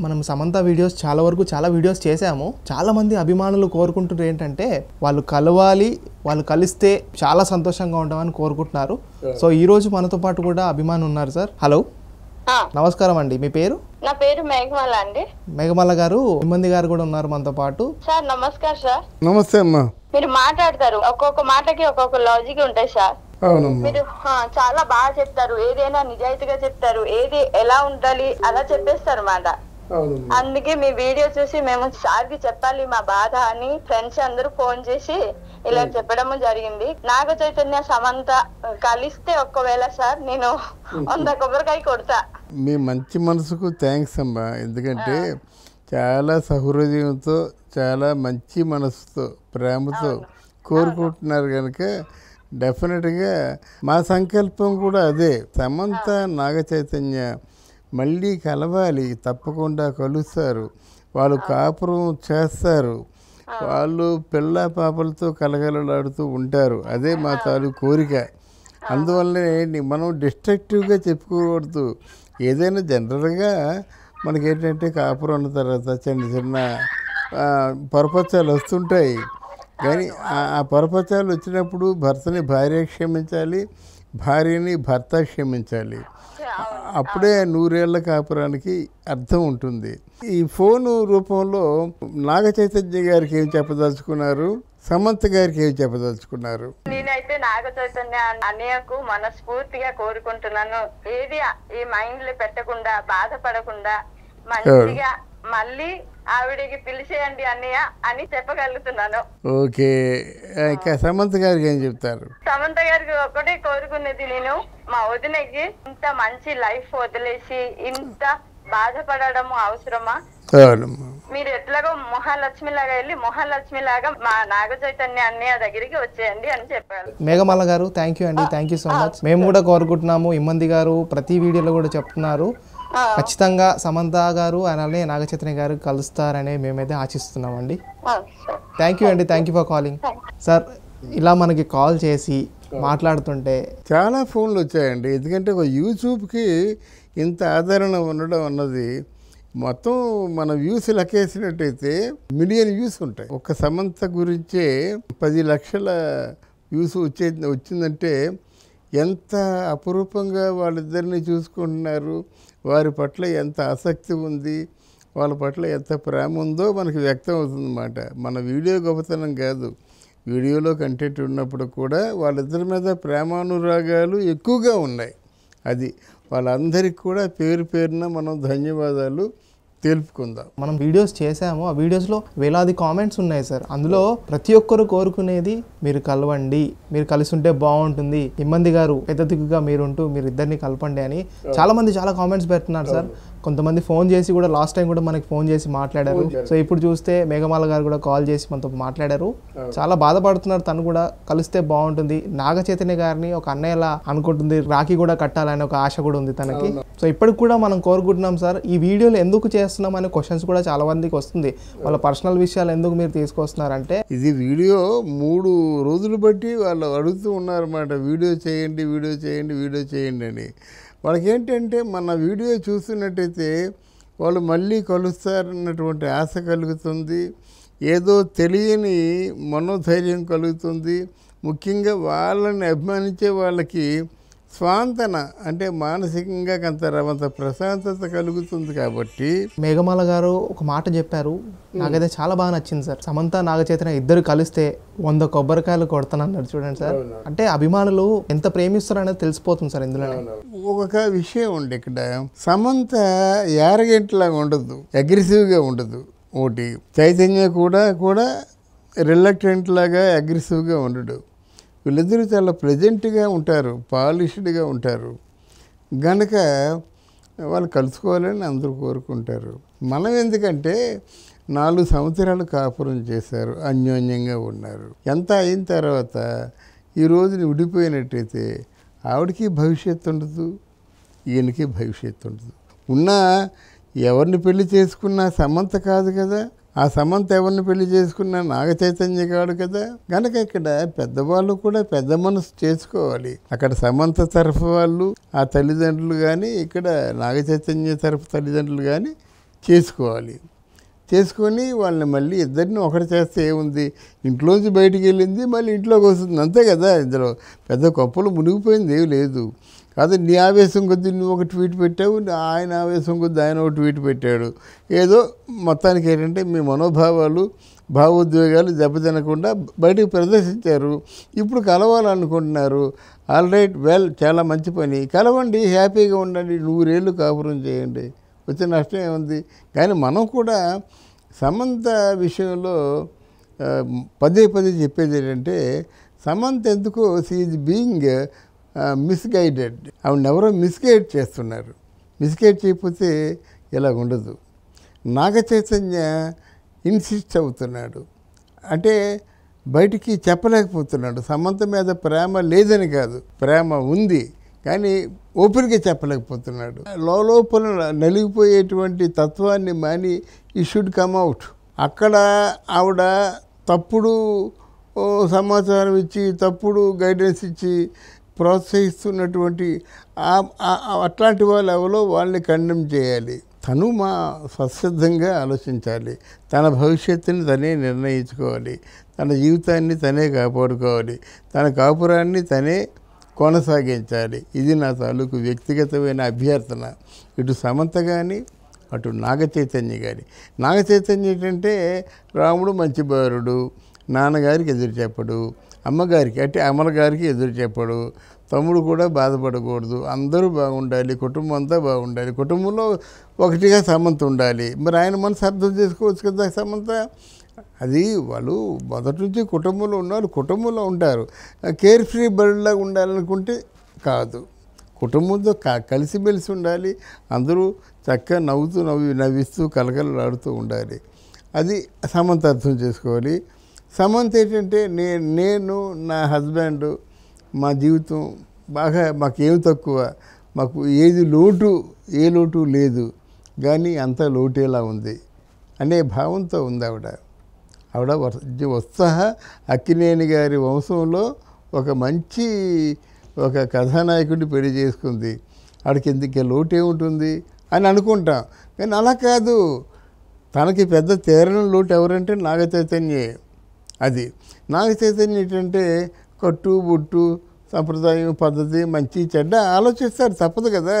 మనం సమంత వీడియోస్ చాలా వరకు చాలా వీడియోస్ చేశాము. చాలా మంది అభిమానులు కోరుకుంటున్నారు ఏంటంటే వాళ్ళు కలవాలి వాళ్ళు కలిస్తే చాలా సంతోషంగా ఉంటామని కోరుకుంటున్నారు. సో ఈ రోజు మనతో పాటు కూడా అభిమాని ఉన్నారు సార్. హలో. నమస్కారం అండి. మీ పేరు? నా పేరు మేఘమాల అండి. మేఘమల్ల గారు ఇమ్మంది గారు కూడా ఉన్నారు మనతో పాటు. సార్ నమస్కారం సార్. నమస్తే అమ్మా. మీరు మాట్లాడతారు. ఒక్కొక్క మాటకి ఒక్కొక్క లాజిక్ ఉంటాయి సార్. అవునమ్మా. మీరు చాలా బాగా చెప్తారు. ఏదైనా నిజాయితీగా చెప్తారు. ఏది ఎలా ఉండాలి అలా చెప్పేస్తారు మాట. అందుకే మీ వీడియో చూసి మేము సార్కి చెప్పాలి మా బాధ అని ఫ్రెండ్స్ అందరూ ఫోన్ చేసి ఇలా చెప్పడము జరిగింది. నాగ చైతన్య సమంత కలిస్తే ఒక్కవేళ సార్ నేను వంద కొబ్బరికాయ కొడతా. మీ మంచి మనసుకు థ్యాంక్స్ అమ్మా. ఎందుకంటే చాలా సహృదయంతో చాలా మంచి మనసుతో ప్రేమతో కోరుకుంటున్నారు కనుక డెఫినెట్గా మా సంకల్పం కూడా అదే. సమంత నాగ చైతన్య మళ్ళీ కలవాలి తప్పకుండా కలుస్తారు. వాళ్ళు కాపురం చేస్తారు. వాళ్ళు పిల్ల పాపలతో కలగలలాడుతూ ఉంటారు. అదే మా తాలూ కోరిక. అందువల్లనే మనం డిస్ట్రక్టివ్గా చెప్పుకోకూడదు. ఏదైనా జనరల్గా మనకేంటంటే కాపురం అన్న తర్వాత చిన్న చిన్న ఆ, పొరపచ్చాలు వస్తుంటాయి. కానీ ఆ- పొరపచ్చాలు వచ్చినప్పుడు భర్తని భార్య క్షమించాలి భార్యని భర్త క్షమించాలి. అప్పుడే నూరేళ్ళ కాపురానికి అర్థం ఉంటుంది. ఈ ఫోను రూపంలో నాగ చైతన్య గారికి ఏం చెప్పదలుచుకున్నారు? సమంత గారికి ఏం చెప్పదలుచుకున్నారు? నేనైతే నాగ చైతన్య అన్నయ్యకు మనస్ఫూర్తిగా కోరుకుంటున్నాను. ఏది ఈ మైండ్లో పెట్టకుండా బాధపడకుండా మంచిగా మళ్ళీ ఆవిడకి పిలిచేయండి అన్నయ్య అని చెప్పగలుగుతున్నాను. ఓకే. ఇంకా సమంత గారికి ఏం చెప్తారు? సమంత గారికి ఒకటే కోరుకునేది నేను మా వదినకి ఇంత మంచి లైఫ్ వదిలేసి ఇంత బాధపడడం అవసరమా? మీరు ఎట్లాగో మహాలక్ష్మి లాగా వెళ్ళి మహాలక్ష్మి లాగా మా నాగ చైతన్య అన్నయ్య దగ్గరికి వచ్చేయండి అని చెప్పారు మేఘమాల గారు థ్యాంక్ యూ అండి. థ్యాంక్ యూ సో మచ్ మేము కూడా కోరుకుంటున్నాము. ఇమ్మంది గారు ప్రతి వీడియోలో కూడా చెప్తున్నారు. ఖచ్చితంగా సమంత గారు అలానే నాగచైతన్య గారు కలుస్తారని మేమైతే ఆశిస్తున్నామండి. థ్యాంక్ యూ అండి thank you for calling sir ఇలా మనకి కాల్ చేసి మాట్లాడుతుంటే చాలా ఫోన్లు వచ్చాయండి. ఎందుకంటే ఒక యూట్యూబ్కి ఇంత ఆదరణ ఉండడం అన్నది మొత్తం మన వ్యూస్ లెక్కేసినట్టయితే మిలియన్ వ్యూస్ ఉంటాయి. ఒక సమంత గురించే పది లక్షల వ్యూస్ వచ్చే వచ్చిందంటే ఎంత అపురూపంగా వాళ్ళిద్దరిని చూసుకుంటున్నారు వారి పట్ల ఎంత ఆసక్తి ఉంది వాళ్ళ పట్ల ఎంత ప్రేమ ఉందో మనకి వ్యక్తం అవుతుందన్నమాట. మన వీడియో గొప్పతనం కాదు. వీడియోలో కంటెంట్ ఉన్నప్పుడు కూడా వాళ్ళిద్దరి మీద ప్రేమానురాగాలు ఎక్కువగా ఉన్నాయి. అది వాళ్ళందరికీ కూడా పేరు పేరున మనం ధన్యవాదాలు. తెలుపుకుందాం. మనం వీడియోస్ చేసాము. ఆ వీడియోస్లో వేలాది కామెంట్స్ ఉన్నాయి సార్. అందులో ప్రతి ఒక్కరు కోరుకునేది మీరు కలవండి. మీరు కలిసి ఉంటే బాగుంటుంది. ఇమ్మంది గారు పెద్ద దిక్కుగా మీరుంటూ మీరు ఇద్దరిని కలపండి అని చాలా మంది చాలా కామెంట్స్ పెడుతున్నారు సార్. కొంతమంది ఫోన్ చేసి కూడా లాస్ట్ టైం కూడా మనకి ఫోన్ చేసి మాట్లాడారు. సో ఇప్పుడు చూస్తే మేఘమాల గారు కూడా కాల్ చేసి మనతో మాట్లాడారు. చాలా బాధపడుతున్నారు తను కూడా. కలిస్తే బాగుంటుంది. నాగ చైతన్య గారిని ఒక అన్నయ్యలా అనుకుంటుంది? రాఖీ కూడా కట్టాలని ఒక ఆశ కూడా ఉంది తనకి. సో ఇప్పటికి కూడా మనం కోరుకుంటున్నాం సార్ ఈ వీడియోలు ఎందుకు చేస్తున్నాం అనే క్వశ్చన్స్ కూడా చాలా మందికి వస్తుంది. వాళ్ళ పర్సనల్ విషయాలు ఎందుకు మీరు తీసుకొస్తున్నారంటే ఇది వీడియో మూడు రోజులు బట్టి వాళ్ళు అడుగుతూ ఉన్నారన్నమాట. వీడియో చేయండి వీడియో చేయండి వీడియో చేయండి అని. వాళ్ళకి ఏంటంటే మన వీడియో చూసినట్టయితే వాళ్ళు మళ్ళీ కలుస్తారన్నటువంటి ఆశ కలుగుతుంది. ఏదో తెలియని మనోధైర్యం కలుగుతుంది. ముఖ్యంగా వాళ్ళని అభిమానించే వాళ్ళకి స్వాంతన అంటే మానసికంగా కొంత రవంత ప్రశాంతత కలుగుతుంది కాబట్టి మేఘమాల గారు ఒక మాట చెప్పారు. నాకైతే చాలా బాగా నచ్చింది సార్. సమంత నాగ చైతన్య ఇద్దరు కలిస్తే వంద కొబ్బరికాయలు కొడతానన్నారు చూడండి సార్. అంటే అభిమానులు ఎంత ప్రేమిస్తారు అనేది తెలిసిపోతుంది సార్ ఇందులోనే. ఒక విషయం ఉంది ఇక్కడ సమంత యారగెంట్లాగా ఉండదు అగ్రెసివ్గా ఉండదు. ఒకటి చైతన్య కూడా కూడా రిలక్టెంట్ లాగా అగ్రెసివ్గా ఉండడు. వీళ్ళిద్దరూ చాలా ప్లెజెంట్గా ఉంటారు పాలిష్డ్గా ఉంటారు. గనక వాళ్ళు కలుసుకోవాలని అందరూ కోరుకుంటారు. మనం ఎందుకంటే నాలుగు సంవత్సరాలు కాపురం చేశారు అన్యోన్యంగా ఉన్నారు. ఎంత అయిన తర్వాత ఈ రోజుని విడిపోయినట్టయితే ఆవిడకి భవిష్యత్తు ఉండదు ఈయనకి భవిష్యత్తు ఉండదు. ఉన్నా ఎవరిని పెళ్ళి చేసుకున్నా సమంత కాదు కదా ఆ సమంత ఎవరిని పెళ్ళి చేసుకున్నా నాగ చైతన్య కాడు కదా? కనుక ఇక్కడ పెద్దవాళ్ళు కూడా పెద్ద మనసు చేసుకోవాలి. అక్కడ సమంత తరఫు వాళ్ళు ఆ తల్లిదండ్రులు కానీ ఇక్కడ నాగ చైతన్య తరఫు తల్లిదండ్రులు కానీ చేసుకోవాలి. చేసుకొని వాళ్ళని మళ్ళీ ఇద్దరిని ఒకటి చేస్తే ఏముంది? ఇంట్లోంచి బయటికి వెళ్ళింది మళ్ళీ ఇంట్లోకి వస్తుంది. అంతే కదా ఇందులో. పెద్ద గొప్పలు మునిగిపోయింది ఏం లేదు. కాదు నీ ఆవేశం కొద్దీ నువ్వు ఒక ట్వీట్ పెట్టావు ఆయన ఆవేశం కొద్దీ ఆయన ఒక ట్వీట్ పెట్టాడు. ఏదో మొత్తానికి ఏంటంటే మీ మనోభావాలు భావోద్వేగాలు దెబ్బతినకుండా బయటకు ప్రదర్శించారు. ఇప్పుడు కలవాలనుకుంటున్నారు. ఆల్ రైట్ వెల్ చాలా మంచి పని. కలవండి హ్యాపీగా ఉండండి నూరేళ్ళు కాపురం చేయండి. వచ్చే నష్టం ఏముంది? కానీ మనం కూడా సమంత విషయంలో పదే పదే చెప్పేది ఏంటంటే సమంత ఎందుకో? సీఈ్ బీయింగ్ మిస్గైడెడ్ ఆవిడ ఎవరో మిస్గైడ్ చేస్తున్నారు. మిస్గైడ్ చేయకపోతే ఇలా ఉండదు. నాగ చైతన్య ఇన్సిస్ట్ అవుతున్నాడు. అంటే బయటికి చెప్పలేకపోతున్నాడు. సమంత మీద ప్రేమ లేదని కాదు. ప్రేమ ఉంది. కానీ ఓపెన్గా చెప్పలేకపోతున్నాడు. లోపల నలిగిపోయేటువంటి తత్వాన్ని మాని ఈ షుడ్ కమ్ అవుట్ అక్కడ ఆవిడ తప్పుడు ఓ, సమాచారం ఇచ్చి తప్పుడు గైడెన్స్ ఇచ్చి ప్రోత్సహిస్తున్నటువంటి అట్లాంటి వాళ్ళు ఎవరో వాళ్ళని ఖండం చేయాలి. తను మా స్వసిద్ధంగా ఆలోచించాలి. తన భవిష్యత్తుని తనే నిర్ణయించుకోవాలి. తన జీవితాన్ని తనే కాపాడుకోవాలి. తన కాపురాన్ని తనే కొనసాగించాలి. ఇది నా తాలూకు వ్యక్తిగతమైన అభ్యర్థన. ఇటు సమంత కానీ అటు నాగ చైతన్య కానీ నాగ చైతన్య ఏంటంటే రాముడు మంచి బారుడు. నాన్నగారికి ఎదురు చెప్పడు అమ్మగారికి అంటే అమ్మగారికి ఎదురు చెప్పడు. తమ్ముడు కూడా బాధపడకూడదు. అందరూ బాగుండాలి కుటుంబం అంతా బాగుండాలి. కుటుంబంలో ఒకటిగా సమంత ఉండాలి. మరి ఆయన మనసు అర్థం చేసుకోవచ్చు కదా సమంత? అది వాళ్ళు మొదటి నుంచి కుటుంబంలో ఉన్నారు కుటుంబంలో ఉంటారు. కేర్ ఫ్రీ బర్డ్లా ఉండాలనుకుంటే కాదు. కుటుంబంతో క కలిసిమెలిసి ఉండాలి. అందరూ చక్కగా నవ్వుతూ నవ్వి నవ్విస్తూ కలకలలాడుతూ ఉండాలి. అది సమంత అర్థం చేసుకోవాలి. సమంత ఏంటంటే నే నేను నా హస్బెండ్ మా జీవితం బాగా మాకేం తక్కువ. మాకు ఏది లోటు ఏ లోటు లేదు. కానీ అంత లోటేలా ఉంది అనే భావంతో ఉంది ఆవిడ. ఆవిడ ఉత్సాహ వత్సహ అక్కినేని గారి వంశంలో ఒక మంచి ఒక కథానాయకుడిని పెళ్ళి చేసుకుంది. ఆడికి ఎందుకే లోటు ఏముంటుంది అని అనుకుంటాం. కానీ అలా కాదు. తనకి పెద్ద తీరని లోటు ఎవరంటే నాగ చైతన్యే. అది. నాగ చైతన్యం ఏంటంటే కట్టు బొట్టు సంప్రదాయం పద్ధతి మంచి చెడ్డ ఆలోచిస్తారు తప్పదు కదా.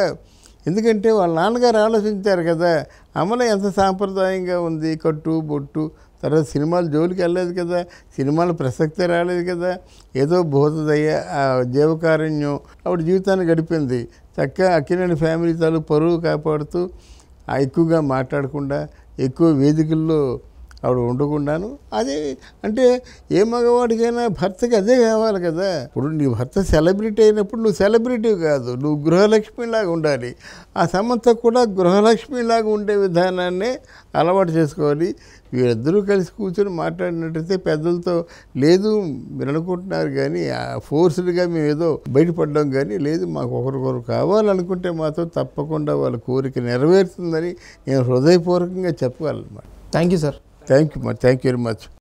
ఎందుకంటే వాళ్ళ నాన్నగారు ఆలోచించారు కదా అమల ఎంత సాంప్రదాయంగా ఉంది కట్టు బొట్టు తర్వాత సినిమాలు జోలికి వెళ్ళలేదు కదా సినిమాలు ప్రసక్తే రాలేదు కదా ఏదో బోధదయ్య ఆ జీవకారుణ్యం ఆవిడ జీవితాన్ని గడిపింది. చక్కగా అక్కినేని ఫ్యామిలీ తాలూ పరువు కాపాడుతూ ఆ ఎక్కువగా మాట్లాడకుండా ఎక్కువ వేదికల్లో ఆవిడ వండుకున్నాను. అదే అంటే ఏ మగవాడికైనా భర్తకి అదే కావాలి కదా. ఇప్పుడు నీ భర్త సెలబ్రిటీ అయినప్పుడు నువ్వు సెలబ్రిటీ కాదు. నువ్వు గృహలక్ష్మిలాగా ఉండాలి. ఆ సమంత కూడా గృహలక్ష్మిలాగా ఉండే విధానాన్నే అలవాటు చేసుకోవాలి. వీరిద్దరూ కలిసి కూర్చొని మాట్లాడినట్టయితే పెద్దలతో లేదు మీరు అనుకుంటున్నారు కానీ ఆ ఫోర్స్డ్గా మేము ఏదో బయటపడడం కానీ లేదు మాకు ఒకరికొకరు కావాలనుకుంటే మాత్రం తప్పకుండా వాళ్ళ కోరిక నెరవేరుతుందని నేను హృదయపూర్వకంగా చెప్పగలన్నమాట thank you sir. Thank you thank you very much